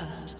First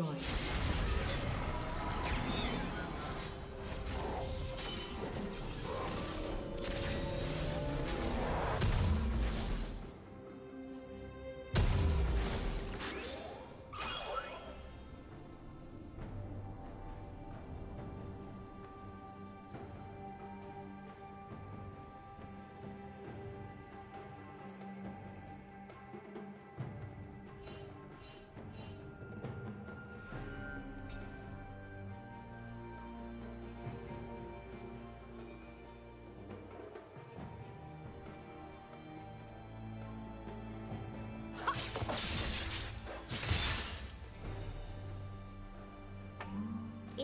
Destroyed.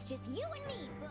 It's just you and me, Book.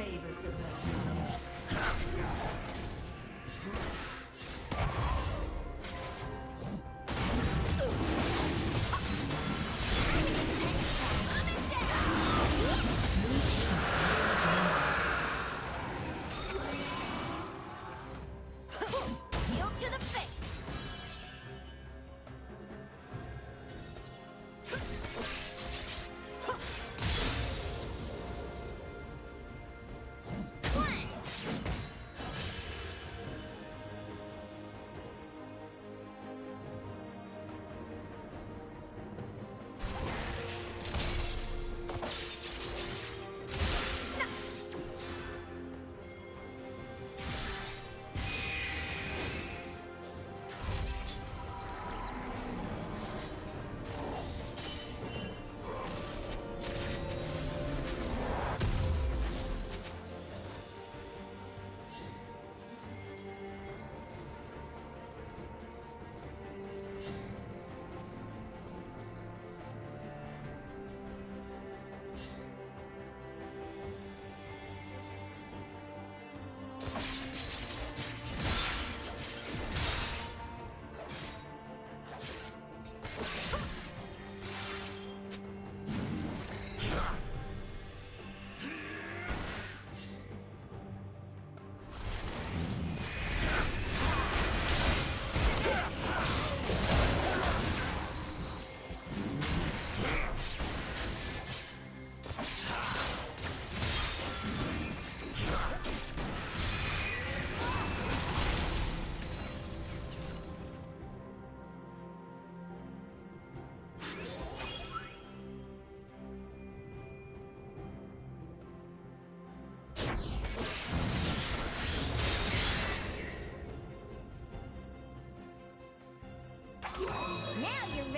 favors the blessing.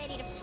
ready to